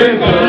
cuenta.